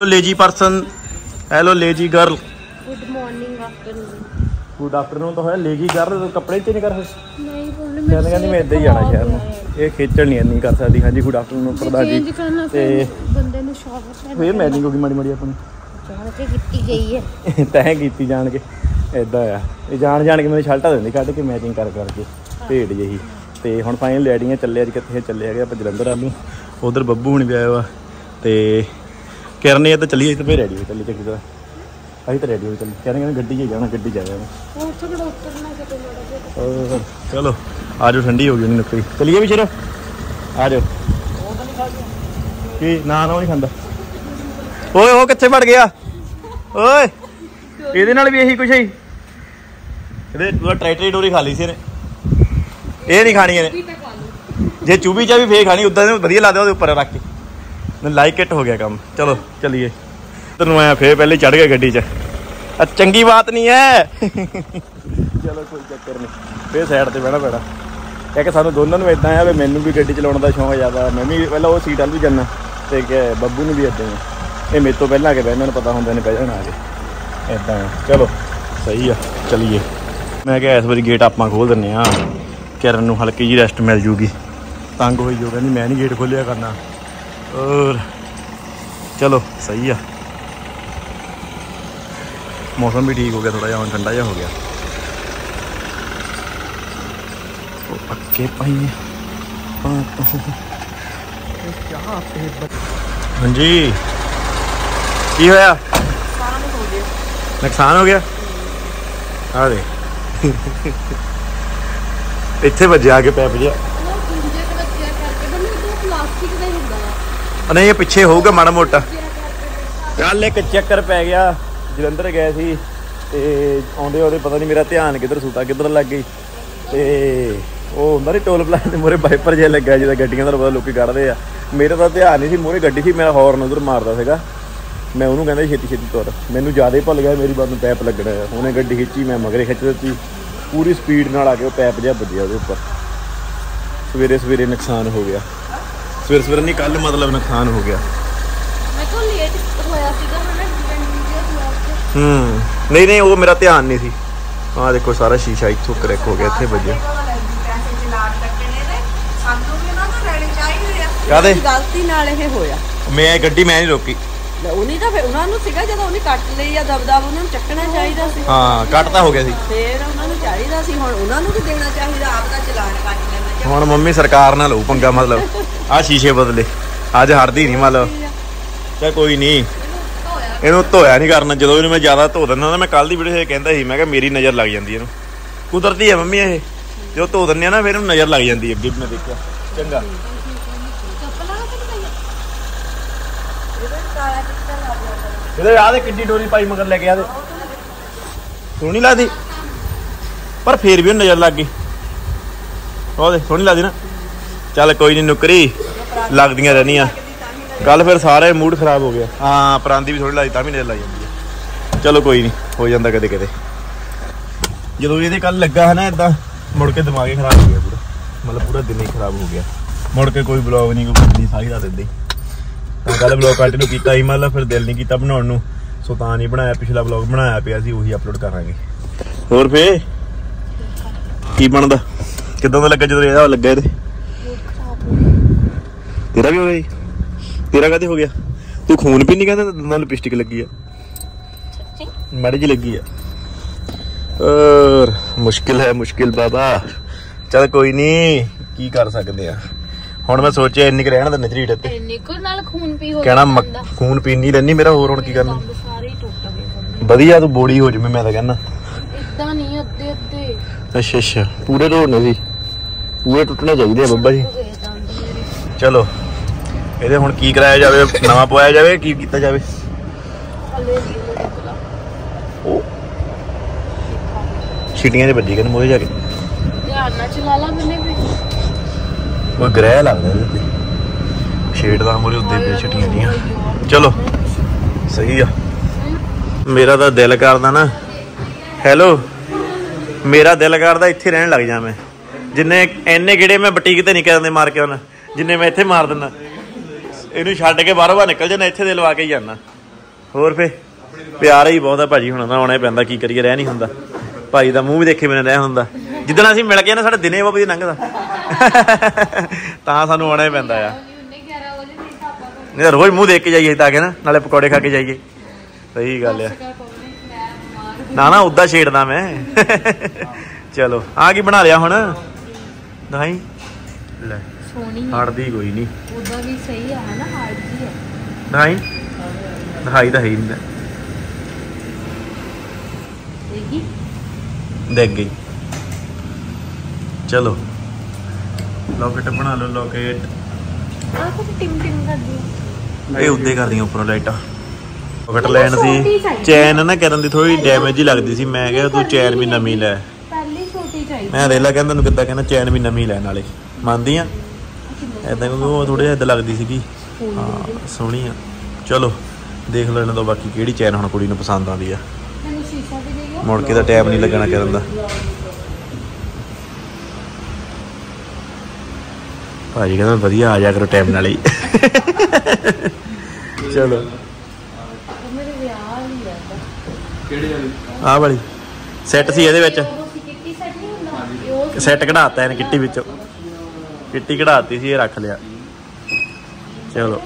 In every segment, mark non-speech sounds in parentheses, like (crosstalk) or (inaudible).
Lazy person hello lazy girl good morning afternoon good afternoon ਤਾਂ ਹੋਇਆ ਲੇਜੀ girl ਕੱਪੜੇ ਚ ਨਹੀਂ ਕਰ ਨਹੀਂ ਬੋਲ ਕਹਿੰਦੇ ਕਹਿੰਦੀ ਮੈਂ ਇੱਦਾਂ ਹੀ ਜਾਣਾ ਸ਼ਹਿਰ ਨੂੰ ਇਹ ਖੇਚਲ ਨਹੀਂ ਇੰਨੀ ਕਰ ਸਕਦੀ। ਹਾਂਜੀ ਗੁੱਡ ਆਫਟਰਨੂਨ ਪ੍ਰਧਾਨ ਜੀ। ਚੇਂਜ ਕਰਨਾ ਫਿਰ ਬੰਦੇ ਨੂੰ ਸ਼ੌਕ ਹੈ ਫੇਰ ਮੈਚਿੰਗ ਹੋ ਗਈ ਮਾੜੀ ਮਾੜੀ ਆਪਣੀ। ਜਾਣ ਕੇ ਕੀਤੀ ਗਈ ਹੈ। (laughs) ਤੈਂ ਕੀਤੀ ਜਾਣ ਕੇ। ਐਦਾਂ ਆ। ਇਹ ਜਾਣ ਜਾਣ ਕੇ ਮੈਨੂੰ ਸ਼ਰਟਾਂ ਦਿੰਦੀ ਕੱਢ ਕੇ ਮੈਚਿੰਗ ਕਰ ਕਰਕੇ ਭੇਡ ਜਿਹੀ। ਤੇ ਹੁਣ ਫਾਈਨਲ ਲੈੜੀਆਂ ਚੱਲੇ ਅੱਜ ਕਿੱਥੇ ਚੱਲੇ ਹੈਗੇ ਆਪਾਂ ਜਲੰਧਰ ਆਲੂ ਉਧਰ ਬੱਬੂ ਹੁਣੀ ਵੀ ਆਇਆ ਵਾ। ਤੇ ਕਿਰਨ ਇਹ ਤਾਂ ਚੱਲੀ ਇੱਥੇ ਫੇਰ ਰੈਡੀ ਹੋ ਚੱਲੀ ਚੱਕੀ ਤਰ੍ਹਾਂ। ਅਸੀਂ ਤਾਂ ਰੈਡੀ ਹੋ ਚੱਲੀ। ਕਿਰਨ ਕਹਿੰਦੇ ਗੱਡੀ 'ਚ ਜਾਣਾ, ਗੱਡੀ 'ਚ ਜਾਣਾ। ਚਲੋ, ਆ ਜਾਓ, ਠੰਡੀ ਹੋ ਗਈ ਉਹਨੇ ਨੁਕਰੀ। ਚਲੀਏ ਵੀ ਸ਼ੇਰ। ਆ ਜਾਓ। ਕੀ, ਨਾ ਨਾ, ਉਹ ਨਹੀਂ ਖਾਂਦਾ। ਓਏ, ਉਹ ਕਿੱਥੇ ਵੜ ਗਿਆ? ਓਏ, ਇਹਦੇ ਨਾਲ ਵੀ ਇਹੀ ਕੁਛ ਹੈ। ਇਹਦੇ ਪੂਰਾ ਟਰੈਕਟਰੀ ਡੋਰੀ ਖਾ ਲਈ ਸੀ ਇਹਨੇ। ਇਹ ਨਹੀਂ ਖਾਣੀ ਇਹਨੇ। ਜੇ ਚੂਬੀ ਚਾ ਵੀ ਫੇਰ ਖਾਣੀ, ਉਦਾਂ ਦੇ ਵਧੀਆ ਲੱਗਦਾ ਉਹਦੇ ਉੱਪਰ ਰੱਖ ਕੇ। ਲਾਈਕ ਇਟ ਹੋ ਗਿਆ ਕੰਮ। ਚਲੋ, ਚਲੀਏ। ਤੈਨੂੰ ਆਇਆ ਫੇਰ ਪਹਿਲੇ ਚੜ ਗਿਆ ਗੱਡੀ 'ਚ। ਆ ਚੰਗੀ ਬਾਤ ਨਹੀਂ ਹੈ ਚਲੋ, ਕੋਈ ਚੱਕਰ ਨਹੀਂ। ਫੇਰ ਸਾਈਡ ਤੇ ਬਹਿਣਾ ਪੈਣਾ। ਕਿਹਾ ਕਿ ਸਾਨੂੰ ਦੋਨਾਂ ਨੂੰ ਇਦਾਂ ਆ ਵੀ ਮੈਨੂੰ ਵੀ ਗੱਡੀ ਚਲਾਉਣ ਦਾ ਸ਼ੌਂਕ ਜ਼ਿਆਦਾ। ਮੈਂ ਵੀ ਪਹਿਲਾਂ ਉਹ ਸੀਟ ਵੱਲ ਵੀ ਜਾਂਦਾ। ਤੇ ਕਿ ਬੱਬੂ ਨੂੰ ਵੀ ਇਦਾਂ ਹੀ ਇਹ ਮੇਰੇ ਤੋਂ ਪਹਿਲਾਂ ਆ ਕੇ ਬਹਿ ਇਹਨਾਂ ਨੂੰ ਪਤਾ ਹੁੰਦਾ ਨੇ ਬਹਿ ਜਾਣਾ ਆ ਕੇ। ਇਦਾਂ ਆ। ਚਲੋ, ਸਹੀ ਆ। ਚਲੀਏ। ਮੈਂ ਕਿਹਾ ਇਸ ਵਾਰੀ ਗੇਟ ਆਪਾਂ ਖੋਲ ਦਿੰਨੇ ਆ ਕਿਰਨ ਨੂੰ ਹਲਕੀ ਜੀ ਰੈਸਟ ਮਿਲ ਜੂਗੀ। ਤੰਗ ਹੋਈ ਜੋ, ਕਹਿੰਦੀ ਮੈਂ ਨਹੀਂ ਗੇਟ ਖੋਲਿਆ ਕਰਨਾ। ਔਰ ਚਲੋ ਸਹੀ ਆ ਮੌਸਮ ਵੀ ਠੀਕ ਹੋ ਗਿਆ ਥੋੜਾ ਜਿਹਾ ਹੁਣ ਠੰਡਾ ਜਿਹਾ ਹੋ ਗਿਆ ਉਹ ਪੱਕੇ ਪਾਈ ਹਾਂਜੀ ਕੀ ਹੋਇਆ ਨੁਕਸਾਨ ਹੋ ਗਿਆ ਆ ਦੇ ਇੱਥੇ ਵੱਜਿਆ ਕੇ ਪੈਪ ਜਿਹਾ ਉਹ ਪੁੰਜੇ ਤੇ ਬੱਚਿਆ ਕਰਕੇ ਬੰਦੇ ਉਹ ਪਲਾਸਟਿਕ ਦਾ ਹੀ ਹੁੰਦਾ ਆ ਉਹ ਨਹੀਂ, ਇਹ ਪਿੱਛੇ ਹੋਊਗਾ ਮਾੜਾ ਮੋਟਾ। ਕੱਲ ਇੱਕ ਚੱਕਰ ਪੈ ਗਿਆ, ਜਲੰਧਰ ਗਏ ਸੀ ਤੇ ਆਉਂਦੇ ਉਹਦੇ ਪਤਾ ਨਹੀਂ ਮੇਰਾ ਧਿਆਨ ਕਿੱਧਰ ਸੂਤਾ, ਕਿੱਧਰ ਲੱਗ ਗਈ। ਤੇ ਉਹ ਹੁੰਦਾ ਨੀ ਟੋਲ ਪਲਾਜ਼ਾ ਦੇ ਮੂਹਰੇ ਵਾਈਪਰ ਜਿਹਾ ਲੱਗਾ, ਜਿਹਦਾ ਗੱਡੀਆਂ ਦਾ ਪਤਾ ਲੋਕੀ ਕੱਢਦੇ ਆ। ਮੇਰਾ ਤਾਂ ਧਿਆਨ ਨਹੀਂ ਸੀ, ਮੂਹਰੇ ਗੱਡੀ ਸੀ, ਮੇਰਾ ਹੌਰਨ ਉਧਰ ਮਾਰਦਾ ਸੀਗਾ। ਮੈਂ ਉਹਨੂੰ ਕਹਿੰਦਾ ਸੀ ਛੇਤੀ ਛੇਤੀ ਤੁਰ। ਮੈਨੂੰ ਜ਼ਿਆਦਾ ਹੀ ਭੁੱਲ ਗਿਆ, ਮੇਰੀ ਬਾਤ ਨੂੰ ਪੈਪ ਲੱਗਣਾ ਹੈ ਉਹਨੇ ਗੱਡੀ ਖਿੱਚੀ, ਮੈਂ ਮਗਰੇ ਖਿੱਚ ਦਿੱਤੀ। ਪੂਰੀ ਸਪੀਡ ਨਾਲ ਆ ਕੇ ਉਹ ਪੈਪ ਜਿਹਾ ਵੱਜਿਆ ਉਹਦੇ ਉੱਪਰ। ਸਵੇਰੇ ਸਵੇਰੇ ਨੁਕਸਾਨ ਹੋ ਗਿਆ। ਸਵੇਰੇ ਸਵੇਰੇ ਨਹੀਂ ਕੱਲ ਮਤਲਬ ਨੁਕਸਾਨ ਹੋ ਗਿਆ। ਮੈਂ ਕਿਹਾ ਲੇਟ ਹੋਇਆ ਸੀਗਾ ਹਨਾ ਤੇ ਹੂੰ ਨਹੀਂ ਨਹੀਂ ਉਹ ਮੇਰਾ ਧਿਆਨ ਨਹੀਂ ਸੀ। ਆਹ ਦੇਖੋ ਸਾਰਾ ਸ਼ੀਸ਼ਾ ਇੱਥੋਂ ਕਰੈਕ ਹੋ ਗਿਆ ਇੱਥੇ ਵੱਜਿਆ। ਪੈਸੇ ਚਲਾਨ ਕੱਟਣੇ ਨੇ ਸਾਨੂੰ ਵੀ ਉਹਨਾਂ ਨੂੰ ਲੈਣੇ ਚਾਹੀਦੇ ਆ। ਕਾਹਦੇ? ਗਲਤੀ ਨਾਲ ਇਹ ਹੋਇਆ। ਮੈਂ ਇਹ ਗੱਡੀ ਮੈਂ ਨਹੀਂ ਰੋਕੀ। ਉਹਨੀ ਤਾਂ ਫਿਰ ਉਹਨਾਂ ਨੂੰ ਸੀਗਾ ਜਦੋਂ ਉਹਨੇ ਕੱਟ ਲਈ ਆ ਦਬਦਬ ਉਹਨਾਂ ਨੂੰ ਚੱਕਣਾ ਚਾਹੀਦਾ ਸੀ। ਹਾਂ ਕੱਟਤਾ ਹੋ ਗਿਆ ਸੀ। ਫੇਰ ਉਹਨਾਂ ਨੂੰ ਚਾਹੀਦਾ ਸੀ ਹੁਣ ਉਹਨਾਂ ਨੂੰ ਵੀ ਦੇਣਾ ਚਾਹੀਦਾ ਆਪ ਦਾ ਚਲਾਨ ਕੱਟ ਲੈਣਾ ਹੁਣ ਮੰਮੀ ਸਰਕਾਰ ਨਾਲ ਲਊ ਪੰਗਾ ਮਤਲਬ। ਆਹ ਸ਼ੀਸ਼ੇ ਬਦਲੇ। ਅੱਜ ਹਟਦੀ ਨਹੀਂ ਮਤਲਬ ਚਾ ਕੋਈ ਨਹੀਂ ਇਹਨੂੰ ਧੋਇਆ ਨਹੀਂ ਕਰਨਾ। ਜਦੋਂ ਇਹਨੂੰ ਮੈਂ ਜ਼ਿਆਦਾ ਧੋ ਦਿੰਦਾ ਨਾ ਮੈਂ ਕੱਲ ਦੀ ਵੀਡੀਓ 'ਚ ਕਹਿੰਦਾ ਸੀ, ਮੈਂ ਕਿਹਾ ਮੇਰੀ ਨਜ਼ਰ ਲੱਗ ਜਾਂਦੀ ਇਹਨੂੰ। ਕੁਦਰਤੀ ਹੈ ਮੰਮੀ ਇਹ। ਜਦੋਂ ਧੋ ਦਿੰਦੇ ਆ ਨਾ, ਫਿਰ ਇਹਨੂੰ ਨਜ਼ਰ ਲੱਗ ਜਾਂਦੀ ਹੈ। ਮੈਂ ਦੇਖਿਆ। ਚੰਗਾ। ਇਹਦੇ ਆ ਦੇ ਕਿੱਡੀ ਡੋਰੀ ਪਾਈ ਮਗਰ ਲੈ ਕੇ ਆ ਸੋਹਣੀ ਲੱਗਦੀ। ਪਰ ਫੇਰ ਵੀ ਉਹਨੂੰ ਨਜ਼ਰ ਲੱਗ ਗਈ। ਉਹਦੇ ਸੋਹਣੀ ਲੱਗਦੀ ਨਾ। ਚੱਲ ਕੋਈ ਨਹੀਂ ਨੁਕਰੀ, ਲੱਗਦੀਆਂ ਰਹਿਣੀਆਂ। ਕੱਲ ਫਿਰ ਸਾਰੇ ਮੂਡ ਖਰਾਬ ਹੋ ਗਿਆ। ਹਾਂ, ਪਰਾਂਦੀ ਵੀ ਥੋੜੀ ਲੱਗਦੀ ਤਾਂ ਵੀ ਨਜ਼ਰ ਲੱਗ ਜਾਂਦੀ ਹੈ ਚਲੋ ਕੋਈ ਨਹੀਂ ਹੋ ਜਾਂਦਾ ਕਦੇ ਕਦੇ। ਜਦੋਂ ਇਹਦੇ ਕੱਲ ਲੱਗਾ ਹੈ ਨਾ ਇਦਾਂ ਮੁੜ ਕੇ ਦਿਮਾਗ ਖਰਾਬ ਹੋ ਗਿਆ ਪੂਰਾ। ਮਤਲਬ ਪੂਰਾ ਦਿਨ ਹੀ ਖਰਾਬ ਹੋ ਗਿਆ। ਮੁੜ ਕੇ ਕੋਈ ਬਲੌਗ ਨਹੀਂ ਕੋਈ ਨਹੀਂ ਸਾਰੀ ਰਾਤ ਏਦਾਂ ਤਾਂ ਕੱਲ ਬਲੌਗ ਕੰਟੀਨਿਊ ਕੀਤਾ ਹੀ ਮਤਲਬ ਫਿਰ ਦਿਲ ਨਹੀਂ ਕੀਤਾ ਬਣਾਉਣ ਨੂੰ। ਸੋ ਤਾਂ ਨਹੀਂ ਬਣਾਇਆ, ਪਿਛਲਾ ਬਲੌਗ ਬਣਾਇਆ ਪਿਆ ਸੀ, ਉਹੀ ਅਪਲੋਡ ਕਰਾਂਗੇ। ਹੋਰ ਫੇ? ਕੀ ਬਣਦਾ? ਕਿਦਾਂ ਦਾ ਲੱਗਾ ਜਦੋਂ ਇਹਦਾ ਲੱਗਾ ਇਹਦੇ? ਤੇਰਾ ਵੀ ਹੋ ਗਿਆ? ਤੇਰਾ ਕਦੇ ਹੋ ਗਿਆ? ਤੂੰ ਖੂਨ ਪੀ ਨਹੀਂ ਕਹਿੰਦਾ ਦੰਦਾਂ ਲਿਪਸਟਿਕ ਲੱਗੀ ਆ। ਮਾੜੀ ਜੀ ਲੱਗੀ ਆ। ਔਰ ਮੁਸ਼ਕਿਲ ਹੈ ਮੁਸ਼ਕਿਲ ਬਾਬਾ। ਚਲ ਕੋਈ ਨਹੀਂ ਕੀ ਕਰ ਸਕਦੇ ਆ। ਹੁਣ ਮੈਂ ਸੋਚਿਆ ਇੰਨੀ ਕੁ ਰਹਿਣ ਦਾ ਨਜ਼ਰੀਟ ਤੇ। ਇੰਨੇ ਕੋ ਨਾਲ ਖੂਨ ਪੀ ਹੋ ਕਹਿਣਾ। ਖੂਨ ਪੀਣੀ ਰਹਿਣੀ ਮੇਰਾ ਹੋਰ ਹੁਣ ਕੀ ਕਰਨਾ? ਦੰਦ ਸਾਰੇ ਟੁੱਟ ਗਏ ਵਧੀਆ ਤੂੰ ਬੋੜੀ ਹੋ ਜਵੇਂ ਮੈਂ ਤਾਂ ਕਹਿੰਦਾ। ਇਦਾਂ ਨਹੀਂ ਅੱਧੇ ਅੱਧੇ। ਅੱਛਾ ਅੱਛਾ ਪੂਰੇ ਢੋਣੇ ਸੀ। ਪੂਰੇ ਟੁੱਟਣੇ ਚਾਹੀਦੇ ਆ ਬੱਬਾ ਜੀ। ਦੰਦ ਚਲੋ ਇਹਦੇ ਹੁਣ ਕੀ ਕਰਾਇਆ ਜਾਵੇ ਨਵਾਂ ਪਵਾਇਆ ਜਾਵੇ ਕੀ ਕੀਤਾ ਜਾਵੇ? ਉਹ ਛਿਟੀਆਂ ਦੇ ਵੱਜੀ ਕਹਿੰਦੇ ਮੋਹੇ ਜਾ ਕੇ। ਧਿਆਨ ਨਾਲ ਚਲਾ ਲਾ ਮੈਨੇ ਵੀ। ਕੋਈ ਗ੍ਰਹਿ ਲੱਗਦਾ ਇਹਦੇ ਤੇ। ਸ਼ੇਡ ਦਾ ਮੋਰੇ ਉੱਤੇ ਪੇ ਛਿਟੀਆਂ ਦੀਆਂ ਚਲੋ ਸਹੀ ਆ। ਮੇਰਾ ਤਾਂ ਦਿਲ ਕਰਦਾ ਨਾ। ਹੈਲੋ ਮੇਰਾ ਦਿਲ ਕਰਦਾ ਇੱਥੇ ਰਹਿਣ ਲੱਗ ਜਾ ਮੈਂ। ਜਿੰਨੇ ਐਨੇ ਕਿਹੜੇ ਮੈਂ ਬੁਟੀਕ ਤੇ ਨਹੀਂ ਕਰਦੇ ਮਾਰ ਕੇ ਉਹਨਾਂ ਜਿੰਨੇ ਮੈਂ ਇੱਥੇ ਮਾਰ ਦਿੰਦਾ। ਇਹਨੂੰ ਛੱਡ ਕੇ ਬਾਹਰੋਂ ਬਾਹਰ ਨਿਕਲ ਜਾਣਾ ਇੱਥੇ ਦੇ ਲਵਾ ਕੇ ਹੀ ਜਾਣਾ ਹੋਰ ਫੇ ਪਿਆਰ ਹੀ ਬਹੁਤ ਆ ਭਾਜੀ ਹੁਣ ਨਾ ਆਉਣਾ ਪੈਂਦਾ ਕੀ ਕਰੀਏ ਰਹਿ ਨਹੀਂ ਹੁੰਦਾ। ਭਾਈ ਦਾ ਮੂੰਹ ਵੀ ਦੇਖੇ ਬਿਨਾਂ ਰਹਿ ਹੁੰਦਾ। ਜਿੱਦਣ ਅਸੀਂ ਮਿਲ ਗਏ ਨਾ ਸਾਡੇ ਦਿਨੇ ਬਹੁਤ ਵਧੀਆ ਲੰਘਦਾ। ਤਾਂ ਸਾਨੂੰ ਆਉਣਾ ਹੀ ਪੈਂਦਾ ਆ। ਉਹਨੇ 11 ਵਜੇ ਨਹੀਂ ਰੋਜ਼ ਮੂੰਹ ਦੇਖ ਕੇ ਜਾਈਏ ਤਾਂ ਕਿ ਨਾ ਨਾਲੇ ਪਕੌੜੇ ਖਾ ਕੇ ਜਾਈਏ। ਸਹੀ ਗੱਲ ਆ। ਨਾ ਨਾ ਉਦਾਂ ਛੇੜਦਾ ਮੈਂ। ਚਲੋ ਆ ਕੀ ਬਣਾ ਲਿਆ ਹੁਣ? ਨਹੀਂ। ਲੈ ਸੋਹਣੀ ਹੜਦੀ ਕੋਈ ਨਹੀਂ ਉਹਦਾ ਵੀ ਸਹੀ ਆ ਨਾ ਹਾਰਡ ਜੀ ਨਹੀਂ ਦਿਖਾਈ ਤਾਂ ਹੈ ਨਹੀਂ। ਦੇਖੀ ਦੇਖ ਗਈ। ਚਲੋ। ਲੋਕੇਟ ਬਣਾ ਲਓ ਲੋਕੇਟ। ਆਹ ਕੁਝ ਟਿਮ ਟਿਮ ਕਰਦੀ ਇਹ ਉੱਤੇ ਕਰਦੀਆਂ ਉੱਪਰੋਂ ਲਾਈਟਾਂ। ਲੋਕੇਟ ਲੈਣ ਸੀ। ਚੈਨ ਨਾ ਕਰਨ ਦੀ ਥੋੜੀ ਡੈਮੇਜ ਹੀ ਲੱਗਦੀ ਸੀ। ਮੈਂ ਕਿਹਾ ਤੂੰ ਚੈਨ ਵੀ ਨਵੀਂ ਲੈ। ਪਹਿਲੀ ਛੋਟੀ ਚਾਹੀਦੀ ਮੈਂ ਰੇਲਾ ਕਹਿੰਦਾ ਤੈਨੂੰ ਕਿੱਦਾਂ ਕਹਿੰਦਾ ਚੈਨ ਵੀ ਨਵੀਂ ਲੈ ਨਾਲੇ ਮੰਨਦੀ ਆ? ਐਦਾਂ ਕਿਉਂਕਿ ਉਹ ਥੋੜੀ ਜਿਹਾ ਏਦਾਂ ਲੱਗਦੀ ਸੀਗੀ। ਹਾਂ ਸੋਹਣੀ ਆ। ਚਲੋ ਦੇਖ ਇਹਨਾਂ ਤੋਂ ਬਾਕੀ ਕਿਹੜੀ ਚੈਨ ਹੁਣ ਕੁੜੀ ਨੂੰ ਪਸੰਦ ਆਉਂਦੀ ਆ। ਮੈਨੂੰ ਸ਼ੀਸ਼ਾ ਵੀ ਦੇ ਗਿਆ ਮੁੜ ਕੇ ਤਾਂ ਟਾਈਮ ਨਹੀਂ ਲੱਗਣਾ ਕਰਨ ਦਾ। ਭਾਜੀ ਕਹਿੰਦਾ ਵਧੀਆ ਆ ਜਾ ਕਰੋ ਟਾਈਮ ਨਾਲ ਹੀ। ਚਲੋ। ਮੇਰੇ ਵਿਆਹ ਆ ਕਿਹੜੇ ਵਾਲੀ? ਆਹ ਵਾਲੀ। ਸੈੱਟ ਸੀ ਇਹਦੇ ਵਿੱਚ। ਕਿੱਟੀ ਸੈੱਟ ਨਹੀਂ ਹੁੰਦਾ? ਇਹ ਉਹ ਸੈੱਟ ਕਢਾਤਾ ਇਹਨੇ ਕਿੱਟੀ ਵਿੱਚੋਂ। ਕਿੱਟੀ ਕਢਾਤੀ ਸੀ ਇਹ ਰੱਖ ਲਿਆ। ਚਲੋ।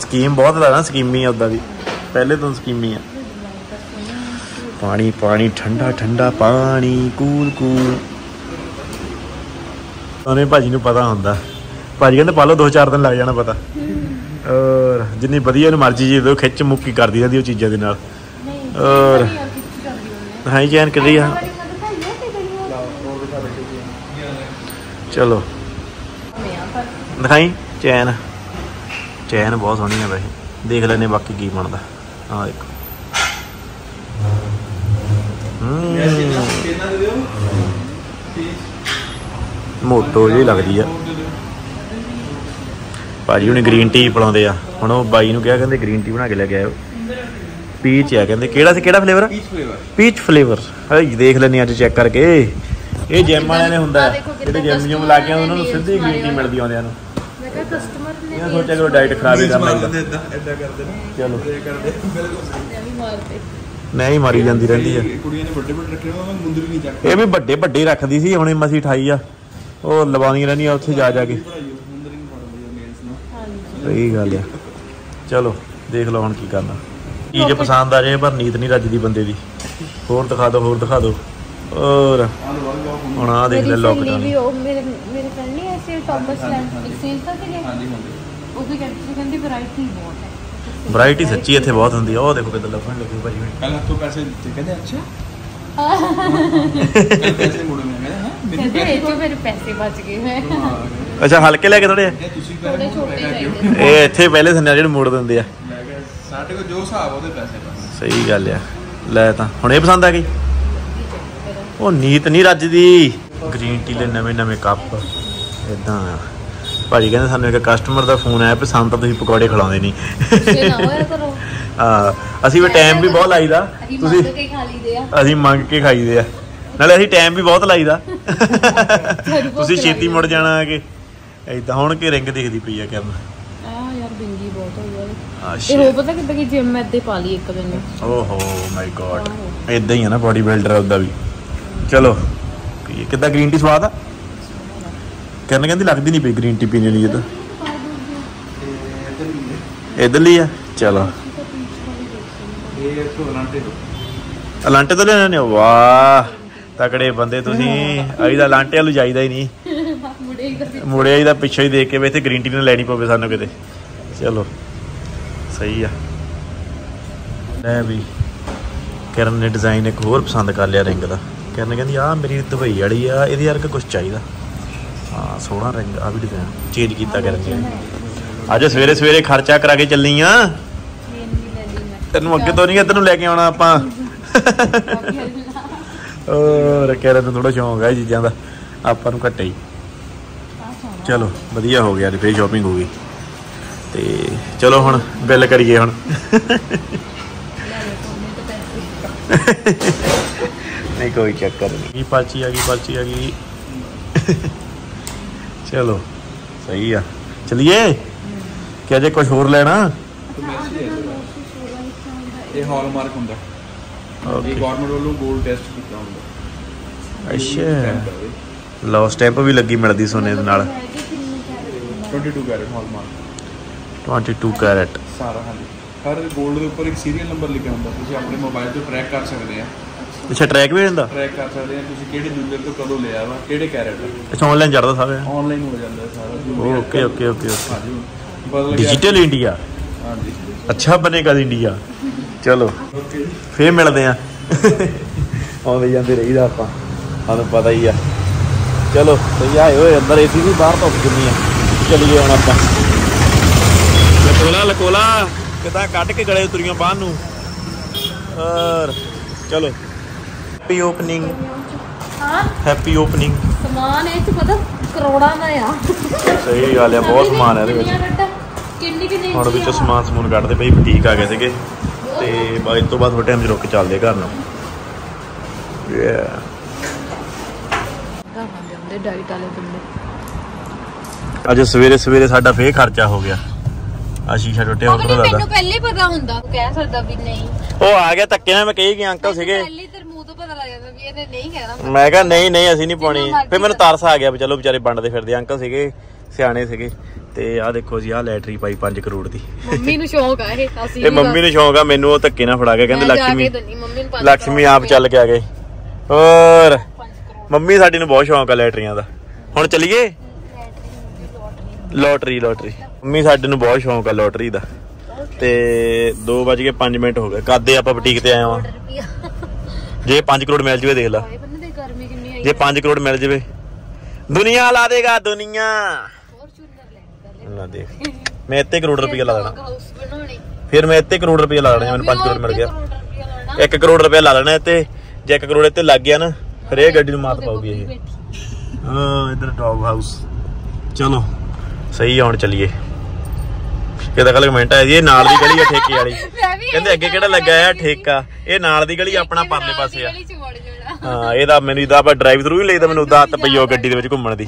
ਸਕੀਮ ਬਹੁਤ ਦਾ ਨਾ ਸਕੀਮੀ ਆ ਉਦਾਂ ਦੀ। ਪਹਿਲੇ ਤੋਂ ਸਕੀਮੀ ਆ। ਪਾਣੀ ਪਾਣੀ, ਠੰਡਾ ਠੰਡਾ ਪਾਣੀ, ਕੂਲ ਕੂਲ। ਉਹਨੇ ਭਾਜੀ ਨੂੰ ਪਤਾ ਹੁੰਦਾ। ਭਾਜੀ ਕਹਿੰਦੇ ਪਾ ਲਓ ਦੋ ਚਾਰ ਦਿਨ ਲੱਗ ਜਾਣਾ ਪਤਾ। ਔਰ ਜਿੰਨੀ ਵਧੀਆ ਨੂੰ ਮਰਜ਼ੀ ਜੀ ਦੋ ਖਿੱਚ ਮੁੱਕੀ ਕਰਦੀ ਰਹਿੰਦੀ ਉਹ ਚੀਜ਼ਾਂ ਦੇ ਨਾਲ। ਔਰ ਯਾਰ ਕਿੱਥੇ ਕਰਦੀ ਉਹਨੇ ਚੈਨ ਕਿਹੜੀ ਆ ਚਲੋ। ਦਿਖਾਈ, ਚੈਨ। ਚੈਨ ਬਹੁਤ ਸੋਹਣੀ ਆ ਵੈਸੇ। ਦੇਖ ਲੈਨੇ ਬਾਕੀ ਕੀ ਬਣਦਾ। ਆ ਦੇਖੋ। ਮੋਟੋ ਜਿਹੀ ਲੱਗਦੀ ਆ। ਭਾਜੀ ਹੁਣੇ ਗ੍ਰੀਨ ਟੀ ਪਿਲਾਉਂਦੇ ਆ। ਹੁਣ ਉਹ ਬਾਈ ਨੂੰ ਕਿਹਾ ਕਹਿੰਦੇ ਗ੍ਰੀਨ ਟੀ ਬਣਾ ਕੇ ਲੈ ਕੇ ਆਇਓ। ਪੀਚ ਆ ਕਹਿੰਦੇ। ਕਿਹੜਾ ਸੀ ਕਿਹੜਾ flavour peach flavour peach flavour ਦੇਖ ਲੈਨੇ ਅੱਜ ਚੈੱਕ ਕਰਕੇ। ਇਹ ਜਿਮ ਵਾਲਿਆਂ ਨੇ ਹੁੰਦਾ। ਜਿਹੜੇ ਜਿਮ ਜੁਮ ਲਾ ਕੇ ਆਉਂਦੇ ਉਹਨਾਂ ਨੂੰ ਨੇ ਸਿੱਧੀ ਗ੍ਰੀਨ ਟੀ ਮਿਲਦੀ ਆਉਂਦਿਆਂ ਨੂੰ ਮੈਂ ਕਿਹਾ ਕਸਟਮਰ ਨੇ ਇਹਨਾਂ ਸੋਚਿਆ ਕਰੋ ਡਾਈਟ ਖਰਾਬ ਹੀ ਕਰਦੇ ਇਦਾਂ ਕਰਦੇ ਨੇ। ਚਲੋ। ਕਰਦੇ। ਬਿਲਕੁਲ ਨਹੀਂ ਮਾਰੀ ਜਾਂਦੀ ਰਹਿੰਦੀ ਆ। ਇਹ ਕੁੜੀਆਂ ਨੇ ਵੱਡੇ ਵੱਡੇ ਰੱਖੇ ਹੋਏ ਮੁੰਦਰੀ ਨਹੀਂ ਚੱਕ ਇਹ ਵੀ ਵੱਡੇ ਵੱਡੇ ਹੀ ਰੱਖਦੀ ਸੀ ਹੁਣੇ ਮਸੀ 28 ਆ। ਉਹ ਲਵਾਉਂਦੀਆਂ ਰਹਿੰਦੀਆਂ ਉੱਥੇ ਜਾ ਜਾ ਕੇ। ਨੂੰ। ਸਹੀ ਗੱਲ ਆ। ਚਲੋ ਦੇਖ ਲਓ ਹੁਣ ਕੀ ਕਰਨਾ। ਚੀਜ਼ ਪਸੰਦ ਆ ਜਾਏ ਪਰ ਨੀਤ ਨਹੀਂ ਰੱਜਦੀ ਬੰਦੇ ਦੀ। ਹੋਰ ਦਿਖਾ ਦਿਓ ਹੋਰ ਦਿਖਾ ਦਿਓ ਹੋਰ। ਆਹ ਲਵਾ ਲਵਾ ਹੁਣ ਆ ਦੇਖ ਲੈ ਮੇਰੀ ਲੋਕ ਸਹੇਲੀ ਵੀ ਉਹ ਮੇਰੇ ਮੇਰੇ ਫਰੈਂਡ ਨਹੀਂ ਐਸੇ ਟੌਪਸ ਲੈਂਡ ਐਕਸਚੇਂਜ ਤਾਂ ਸੀਗੇ? ਹਾਂਜੀ ਹਾਂਜੀ। ਕਹਿੰਦੀ ਕਹਿੰਦੀ ਵੈਰਾਈਟੀ ਬਹੁਤ ਹੈ। ਵੈਰਾਈਟੀ ਸੱਚੀ ਇੱਥੇ ਬਹੁਤ ਹੁੰਦੀ ਆ। ਉਹ ਦੇਖੋ ਕਿੱਦਾਂ ਲੱਭਣ ਲੱਗੀ ਭਾਜੀ ਹੁਣੀ। ਕੱਲ ਹੱਥੋਂ ਪੈਸੇ ਦਿੱਤੇ ਕਹਿੰਦੇ ਅੱਛਾ। (laughs) ਕੱਲ ਪੈਸੇ ਮੁੜੇ ਮੈਂ ਕਹਿੰਦਾ ਹਾਂ ਮੇਰੇ ਕਹਿੰਦੇ ਇਹ ਮੇਰੇ ਪੈਸੇ ਬਚ ਗਏ ਹੈ ਅੱਛਾ ਹਲਕੇ ਲੈ ਕੇ ਥੋੜੇ ਇਹ ਤੁਸੀਂ ਥੋੜੇ ਛੋਟੇ ਚਾਹੀਦੇ ਇਹ ਇੱਥੇ ਪਹਿਲੇ ਸੰਨਿਆ ਜਿਹੜੇ ਮੋੜ ਦਿੰਦੇ ਆ। ਮੈਂ ਕਿਹਾ ਸਾਡੇ ਕੋਲ ਜੋ ਹਿਸਾਬ ਉਹਦੇ ਪੈਸੇ ਬਸ ਸਹੀ ਗੱਲ ਆ। ਲੈ ਤਾਂ ਹੁਣ ਇਹ ਪਸੰਦ ਆ ਗਈ? ਉਹ ਨੀਤ ਨਹੀਂ ਰੱਜਦੀ। ਗ੍ਰੀਨ ਟੀ ਦੇ ਨਵੇਂ ਨਵੇਂ ਕੱਪ। ਇਦਾਂ ਆ। ਭਾਜੀ ਕਹਿੰਦੇ ਸਾਨੂੰ ਇੱਕ ਕਸਟਮਰ ਦਾ ਫੋਨ ਆਇਆ ਵੀ ਸਾਨੂੰ ਤਾਂ ਤੁਸੀਂ ਪਕੌੜੇ ਖਿਲਾਉਂਦੇ ਨਹੀਂ। ਇਹ ਨਾ ਹੋਇਆ ਕਰੋ ਆ ਅਸੀਂ ਵੀ ਟਾਈਮ ਵੀ ਬਹੁਤ ਲਾਈਦਾ। ਤੁਸੀਂ ਮੰਗ ਕੇ ਖਾ ਲਈਦੇ ਆ। ਅਸੀਂ ਮੰਗ ਕੇ ਖਾਈਦੇ ਆ। ਨਾਲੇ ਅਸੀਂ ਟਾਈਮ ਵੀ ਬਹੁਤ ਲਾਈਦਾ। ਤੁਸੀਂ ਛੇਤੀ ਮੁੜ ਜਾਣਾ ਕੇ। ਏਦਾਂ ਹੁਣ ਕਿ ਰਿੰਗ ਦਿਖਦੀ ਪਈ ਆ ਕਰਨ। ਆ ਯਾਰ ਬਿੰਗੀ ਬਹੁਤ ਹੋਈ ਯਾਰ। ਇਹ ਹੋ ਪਤਾ ਕਿੱਦਾਂ ਕਿ ਜਿਮ ਇੱਦੇ ਪਾ ਲਈ ਇੱਕ ਦਿਨ। ਓਹੋ ਮਾਈ ਗॉड ਇਦਾਂ ਹੀ ਆ ਨਾ ਬਾਡੀ ਬਿਲਡਰ ਉਹਦਾ ਵੀ। ਚਲੋ ਕਿੱਦਾਂ ਗ੍ਰੀਨ ਟੀ ਸਵਾਦ ਆ? ਕਰਨ ਕਹਿੰਦੀ ਲੱਗਦੀ ਨਹੀਂ ਪਈ ਗ੍ਰੀਨ ਟੀ ਪੀਣੇ ਲਈ ਇਹ ਤਾਂ। ਇਧਰਲੀ ਆ? ਚਲੋ। ਇਹ ਤੋਂ ਲਾਂਟੇ ਦੋ ਅਲਾਂਟੇ ਤੋਂ ਲੈਣੇ ਨੇ? ਵਾਹ, ਤਕੜੇ ਬੰਦੇ ਤੁਸੀਂ। ਅਈ ਦਾ ਲਾਂਟੇ ਵਾਲੂ ਜਾਈਦਾ ਹੀ ਨਹੀਂ। ਮੁੜੇ ਹੀ ਪਿੱਛੇ ਹੀ ਦੇਖ ਕੇ ਵੀ ਇੱਥੇ ਗ੍ਰੀਨ ਟੀ ਨਾ ਲੈਣੀ ਪਵੇ ਸਾਨੂੰ ਕਿਤੇ। ਚਲੋ, ਸਹੀ ਆ। ਲੈ ਵੀ, ਕਰਨ ਨੇ ਡਿਜ਼ਾਈਨ ਇੱਕ ਹੋਰ ਪਸੰਦ ਕਰ ਲਿਆ ਰਿੰਗ ਦਾ। ਕਰਨ ਕਹਿੰਦੀ ਆ ਮੇਰੀ ਦੁਬਈ ਵਾਲੀ ਆ, ਇਹਦੇ ਯਾਰ ਕੁਝ ਚਾਹੀਦਾ। ਹਾਂ ਸੋਹਣਾ ਰਿੰਗ ਆ ਵੀ ਡਿਜ਼ਾਈਨ ਚੇਂਜ ਕੀਤਾ ਕਰਨ ਨੇ ਅੱਜ ਸਵੇਰੇ ਸਵੇਰੇ ਖਰਚਾ ਕਰਾ ਕੇ ਚੱਲੀ ਆ ਤੈਨੂੰ ਅੱਗੇ ਤੋਂ ਨਹੀਂ ਇੱਧਰ ਨੂੰ ਲੈ ਕੇ ਆਉਣਾ ਆਪਾਂ। ਹੋਰ ਕਰਨ ਨੂੰ ਥੋੜਾ ਸ਼ੌਂਕ ਇਹ ਚੀਜ਼ਾਂ ਦਾ। ਆਪਾਂ ਨੂੰ ਘੱਟੇ ਹੀ। ਚਲੋ ਵਧੀਆ ਹੋ ਗਿਆ ਜੀ ਫੇਰ ਸ਼ਾਪਿੰਗ ਹੋ ਗਈ। ਤੇ ਚਲੋ ਹੁਣ ਬਿੱਲ ਕਰੀਏ ਹੁਣ। ਨਹੀਂ ਕੋਈ ਚੱਕਰ ਨਹੀਂ। ਕੀ ਆ ਗਈ ਪਰਚੀ ਆ ਗਈ। ਚਲੋ ਸਹੀ ਆ। ਚਲਿਏ? ਕਿ ਅਜੇ ਕੁਝ ਹੋਰ ਲੈਣਾ? ਇਹ ਹਾਲਮਾਰਕ ਹੁੰਦਾ. ਇਹ ਗਵਰਨਮੈਂਟ ਵੱਲੋਂ 골ਡ ਟੈਸਟ ਕੀਤਾ ਹੁੰਦਾ। ਅੱਛਾ। ਲਓ ਸਟੈਂਪ ਵੀ ਲੱਗੀ ਮਿਲਦੀ ਸੋਨੇ ਦੇ ਨਾਲ। 22 ਕੈਰਟ ਹਾਲਮਾਰਕ 22 ਕੈਰਟ ਸਾਰਾ ਹਾਂਜੀ। ਹਰ 골ਡ ਦੇ ਉੱਪਰ ਇੱਕ ਸੀਰੀਅਲ ਨੰਬਰ ਲਿਖਿਆ ਹੁੰਦਾ। ਤੁਸੀਂ ਆਪਣੇ ਮੋਬਾਈਲ ਤੋਂ ਟਰੈਕ ਕਰ ਸਕਦੇ ਆ। ਅੱਛਾ ਟਰੈਕ ਵੀ ਹੁੰਦਾ ਟਰੈਕ ਕਰ ਸਕਦੇ ਆ ਤੁਸੀਂ ਕਿਹੜੇ ਜੁਐਲਰ ਤੋਂ ਕਦੋਂ ਲਿਆ ਵਾ ਕਿਹੜੇ ਕੈਰਟ ਅੱਛਾ ਆਨਲਾਈਨ ਚੜਦਾ ਸਾਰੇ ਆਨਲਾਈਨ ਹੋ ਜਾਂਦਾ ਸਾਰਾ ਓਕੇ ਓਕੇ ਓਕੇ ਹਾਂਜੀ ਬਦਲ ਗਿਆ। ਡਿਜੀਟਲ ਇੰਡੀਆ ਹਾਂਜੀ। ਅੱਛਾ ਬਣੇਗਾ ਇੰਡੀਆ ਚਲੋ ਫੇਰ ਮਿਲਦੇ ਆ। ਆਉਂਦੇ ਜਾਂਦੇ ਰਹੀਦਾ ਆਪਾਂ ਸਾਨੂੰ ਪਤਾ ਹੀ ਆ। ਚਲੋ ਤੇ ਆਏ ਓਏ ਅੰਦਰ ਏਸੀ ਵੀ ਬਾਹਰ ਧੁੱਪ ਕਿੰਨੀ ਆ। ਚਲੀਏ ਹੁਣ ਆਪਾਂ। ਲਕੋਲਾ ਲਕੋਲਾ। ਕਿਦਾਂ ਕੱਢ ਕੇ ਗਲੇ ਉਤਰੀਆਂ ਬਾਹਰ ਨੂੰ? ਔਰ ਚਲੋ। ਹੈਪੀ ਓਪਨਿੰਗ ਹਾਂ? ਹੈਪੀ ਓਪਨਿੰਗ ਸਮਾਨ ਇਹ ਚ ਪਤਾ ਕਰੋੜਾਂ ਦਾ ਆ। ਸਹੀ ਗੱਲ ਆ ਬਹੁਤ ਸਮਾਨ ਹੈ ਇਹਦੇ ਵਿੱਚ? ਕਿੰਨੀ ਕਿੰਨੀ ਹੁਣ ਵਿੱਚੋਂ ਸਮਾਨ ਸਮੂਨ ਕੱਢਦੇ ਪਈ ਬੁਟੀਕ ਆ ਗਏ ਸੀਗੇ। ਤੇ ਬਾਅਦ ਤੋਂ ਬਾਅਦ ਥੋੜੇ ਟਾਈਮ 'ਚ ਰੁਕ ਕੇ ਚੱਲਦੇ ਘਰ ਨੂੰ। Yeah. ਹੁੰਦੇ ਡਾਈਟ ਵਾਲੇ ਬੰਦੇ। ਅੱਜ ਸਵੇਰੇ ਸਵੇਰੇ ਸਾਡਾ ਫੇਰ ਖਰਚਾ ਹੋ ਗਿਆ। ਆ ਸ਼ੀਸ਼ਾ ਟੁੱਟਿਆ ਉਹ ਉਧਰੋਂ ਮੈਨੂੰ ਲੱਗਦਾ ਪਹਿਲੇ ਪਤਾ ਹੁੰਦਾ ਕਹਿ ਸਕਦਾ ਵੀ ਨਹੀਂ। ਉਹ ਆ ਗਿਆ ਧੱਕੇ ਨਾਲ ਮੈਂ ਕਹੀ ਕਿ ਅੰਕਲ ਸੀਗੇ। ਮੈਂ ਕਿਹਾ ਨਹੀਂ ਨਹੀਂ ਅਸੀਂ ਨਹੀਂ ਪਾਉਣੀ। ਫਿਰ ਮੈਨੂੰ ਤਰਸ ਆ ਗਿਆ ਚਲੋ ਵਿਚਾਰੇ ਵੰਡਦੇ ਫਿਰਦੇ ਅੰਕਲ ਸੀਗੇ ਸਿਆਣੇ ਸੀਗੇ। ਤੇ ਆਹ ਦੇਖੋ ਜੀ ਆਹ ਲੈਟਰੀ ਪਾਈ 5 ਕਰੋੜ ਦੀ। ਮੰਮੀ ਨੂੰ ਸ਼ੌਂਕ ਆ ਇਹ ਅਸੀਂ ਇਹ ਮੰਮੀ ਨੂੰ ਸ਼ੌਂਕ ਆ ਮੈਨੂੰ ਉਹ ਧੱਕੇ ਨਾਲ ਫੜਾ ਕੇ ਕਹਿੰਦੇ ਲਕਸ਼ਮੀ ਲਕਸ਼ਮੀ ਆਪ ਚੱਲ ਕੇ ਆ ਗਏ। ਹੋਰ ਮੰਮੀ ਸਾਡੀ ਨੂੰ ਬਹੁਤ ਸ਼ੌਂਕ ਆ ਲੈਟਰੀਆਂ ਦਾ। ਹੁਣ ਚਲੀਏ? ਲੋਟਰੀ ਲੋਟਰੀ ਮੰਮੀ ਸਾਡੇ ਨੂੰ ਬਹੁਤ ਸ਼ੌਂਕ ਆ ਲੋਟਰੀ ਦਾ। ਤੇ 2:05 ਮਿੰਟ ਹੋ ਗਏ। ਕਾਦੇ ਆਪਾਂ ਬੁਟੀਕ ਤੇ ਆਏ ਰੁਪਿਆ ਜੇ 5 ਕਰੋੜ ਮਿਲ ਜਵੇ ਦੇਖ ਲਾ। ਜੇ 5 ਕਰੋੜ ਮਿਲ ਜਵੇ। ਦੁਨੀਆ ਲਾ ਦੇਗਾ ਦੁਨੀਆ। ਨਾ ਦੇਖ ਮੈਂ ਇੱਥੇ ਕਰੋੜ ਰੁਪਏ ਲਾ ਦੇਣਾ। ਫਿਰ ਮੈਂ ਇੱਥੇ ਕਰੋੜ ਰੁਪਏ ਲਾ ਦੇਣਾ ਮੈਨੂੰ 5 ਕਰੋੜ ਮਿਲ ਗਿਆ। ਕਰੋੜ ਰੁਪਿਆ ਲਾਉਣਾ 1 ਕਰੋੜ ਰੁਪਏ ਲਾ ਲੈਣਾ ਇੱਥੇ। ਜੇ 1 ਕਰੋੜ ਇੱਥੇ ਲੱਗ ਗਿਆ ਨਾ ਫਿਰ ਇਹ ਗੱਡੀ ਨੂੰ ਮਾਤ ਪਾਉਗੀ ਇਹ। ਹਾਂ ਇਧਰ ਟੌਪ ਹਾਊਸ ਚਲੋ ਸਹੀ ਆ, ਹੁਣ ਚੱਲੀਏ ਕਿਹਦਾ ਕੱਲ ਕਮੈਂਟ ਆਇਆ ਜੀ ਇਹ ਨਾਲ ਦੀ ਗਲੀ ਆ ਠੇਕੇ ਵਾਲੀ। (laughs) ਕਹਿੰਦੇ ਅੱਗੇ ਕਿਹੜਾ ਲੱਗਾ ਆ ਠੇਕਾ? ਇਹ ਨਾਲ ਦੀ ਗਲੀ ਆਪਣਾ ਪਰਲੇ ਪਾਸੇ ਆ। ਹਾਂ ਇਹਦਾ ਮੈਨੂੰ ਇਦਾਂ ਆਪਾਂ ਡਰਾਈਵ ਥਰੂ ਹੀ ਲਈਦਾ ਮੈਨੂੰ ਉਦਾਂ ਪਈ ਉਹ ਗੱਡੀ ਦੇ ਵਿੱਚ ਘੁੰਮਣ ਦੀ।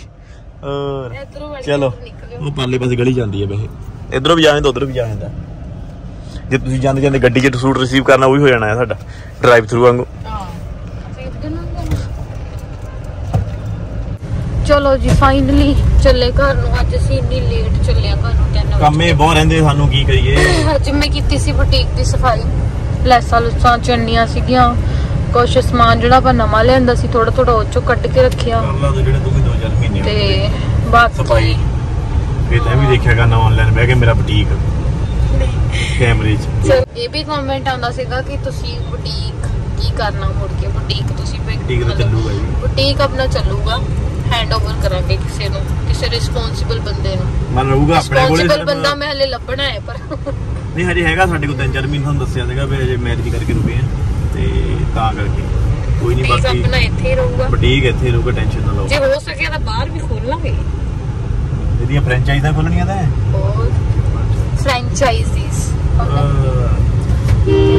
ਹੋਰ ਇਧਰੋਂ ਵੜ ਚਲੋ। ਉਹ ਪਰਲੇ ਪਾਸੇ ਗਲੀ ਜਾਂਦੀ ਹੈ ਵੈਸੇ। ਇਧਰੋਂ ਵੀ ਜਾਣੇ ਤਾਂ ਉਧਰੋਂ ਵੀ ਜਾ ਜਾਂਦਾ। ਜੇ ਤੁਸੀਂ ਜਾਂਦੇ ਜਾਂਦੇ ਗੱਡੀ 'ਚ ਸੂਟ ਰਿਸੀਵ ਕਰਨਾ ਉਹ ਵੀ ਹੋ ਜਾਣਾ ਹੈ ਸਾਡਾ। ਡਰਾਈਵ ਥਰੂ ਵਾਂਗੂ ਹਾਂ ਅਸੀਂ ਇੱਧਰ ਨੂੰ ਜਾਣਾ। ਚਲੋ ਜੀ ਫਾਈਨਲੀ ਚੱਲੇ ਘਰ ਨੂੰ। ਅੱਜ ਅਸੀਂ ਇੰਨੀ ਲੇਟ ਚੱਲਿਆ ਘਰ ਨੂੰ 10 ਵਜੇ। ਕੰਮੇ ਬਹੁਤ ਰਹਿੰਦੇ ਸਾਨੂੰ ਕੀ ਕਰੀਏ? ਅੱਜ ਮੈਂ ਕੀਤੀ ਸੀ ਬੁਟੀਕ ਦੀ ਸਫ਼ਾਈ। ਲੈਸਾਂ ਲੁਸਾਂ ਚੰਨੀਆਂ ਸੀਗੀਆਂ। ਕੁਛ ਸਮਾਨ ਜਿਹੜਾ ਆਪਾਂ ਨਵਾਂ ਲਿਆਂਦਾ ਸੀ ਥੋੜਾ ਥੋੜਾ ਉਹ ਚੋਂ ਕੱਢ ਕੇ ਰੱਖਿਆ। ਅੱਲਾ ਦੇ ਜਿਹੜੇ ਤੂੰ ਵੀ 2-4 ਮਹੀਨੇ ਹੋ ਗਏ। ਤੇ ਬਾਕੀ ਸਫ਼ਾਈ। ਇਹ ਤਾਂ ਵੀ ਦੇਖਿਆ ਕਰਨਾ ਆਨਲਾਈਨ ਬਹਿ ਕੇ ਮੇਰਾ ਬੁਟੀਕ ਕੈਮਰੇ 'ਚ। ਇਹ ਵੀ ਕਮੈਂਟ ਆਉਂਦਾ ਸੀਗਾ ਕਿ ਤੁਸੀਂ ਬੁਟੀਕ ਕੀ ਕਰਨਾ ਮੁੜ ਕੇ? ਬੁਟੀਕ ਤੁਸੀਂ ਬੁਟੀਕ ਚੱਲੂਗਾ ਜੀ। ਬੁਟੀਕ ਆਪਣਾ ਚੱਲੂਗਾ। ਹੈਂਡ ਓਵਰ ਕਰਾਂਗੇ ਕਿਸੇ ਨੂੰ ਕਿਸੇ ਰਿਸਪੌਂਸਿਬਲ ਬੰਦੇ ਨੂੰ। ਮਨ ਰਹੂਗਾ ਆਪਣੇ ਕੋਲੇ ਰਿਸਪੌਂਸਿਬਲ ਬੰਦਾ ਮੈਂ ਹਲੇ ਲੱਭਣਾ ਹੈ ਪਰ ਨਹੀਂ ਹਜੇ ਹੈਗਾ ਸਾਡੇ ਕੋਲ 3-4 ਮਹੀਨੇ ਤੁਹਾਨੂੰ ਦੱਸਿਆ ਸੀਗਾ ਵੀ ਹਜੇ ਮੈਰਿਜ ਕਰਕੇ ਰੁਕੇ ਆ ਤੇ ਤਾਂ ਕਰਕੇ। ਕੋਈ ਨਹੀਂ ਬਾਕੀ ਆਪਣਾ ਇੱਥੇ ਹੀ ਰਹੂਗਾ। ਬੁਟੀਕ ਇੱਥੇ ਰਹੂਗਾ ਟੈਨਸ਼ਨ ਨਾ ਲਓ। ਜੇ ਹੋ ਸਕੇ ਤਾਂ ਬਾਹਰ ਵੀ ਖੋਲਾਂਗੇ ਇਹਦੀਆਂ ਫਰੈਂਚਾਈਜ਼ਾਂ ਖੋਲਣੀਆਂ ਤਾਂ ਫਰੈਂਚਾਈਜ਼ੀਸ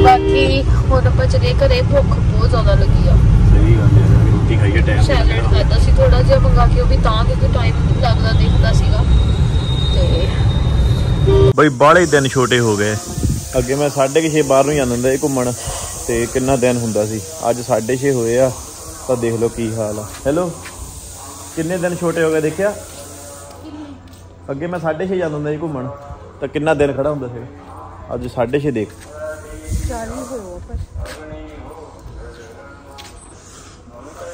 ਬਾਕੀ ਹੁਣ ਆਪਾਂ ਚਲੇ ਘਰੇ ਭੁੱਖ ਬਹੁਤ ਜ਼ਿਆਦਾ ਲੱਗੀ ਆ। ਸਹੀ ਗੱਲ ਹੈ ਰੋਟੀ ਖਾਈਏ ਟਾਈਮ ਸੈਲਡ ਖਾਦਾ ਸੀ ਥੋੜਾ ਜਿਹਾ ਮੰਗਾ ਕੇ ਉਹ ਵੀ ਤਾਂ ਕਿਉਂਕਿ ਟਾਈਮ ਲੱਗਦਾ ਦੇਖਦਾ ਸੀਗਾ। ਤੇ ਬਈ ਬਾਹਲੇ ਦਿਨ ਛੋਟੇ ਹੋ ਗਏ। ਅੱਗੇ ਮੈਂ 6:30 ਬਾਹਰ ਨੂੰ ਜਾਂਦਾ ਹੁੰਦਾ ਸੀ ਘੁੰਮਣ ਤੇ ਕਿੰਨਾ ਦਿਨ ਹੁੰਦਾ ਸੀ। ਅੱਜ 6:30 ਹੋਏ ਆ ਤਾਂ ਦੇਖ ਲਓ ਕੀ ਹਾਲ ਆ। ਹੈਲੋ ਕਿੰਨੇ ਦਿਨ ਛੋਟੇ ਹੋ ਗਏ ਦੇਖਿਆ? ਅੱਗੇ ਮੈਂ 6:30 ਜਾਂਦਾ ਹੁੰਦਾ ਸੀ ਘੁੰਮਣ ਤਾਂ ਕਿੰਨਾ ਦਿਨ ਖੜਾ ਹੁੰਦਾ ਸੀ? ਅੱਜ 6:30 ਦੇਖ। 40 ਹੋ ਪਰ